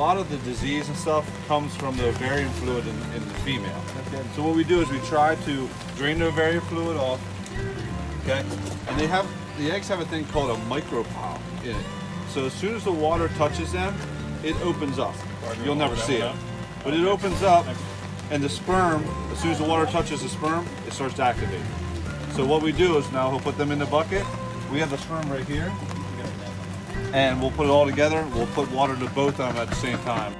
lot of the disease and stuff comes from the ovarian fluid in, in the female. Okay. So what we do is we try to drain the ovarian fluid off, okay? And they have, the eggs have a thing called a micropyle in it. So as soon as the water touches them, it opens up. You'll never see it. But it opens up and the sperm, as soon as the water touches the sperm, it starts to activate. So what we do is now we'll put them in the bucket. We have the sperm right here. And we'll put it all together. We'll put water to both of them at the same time.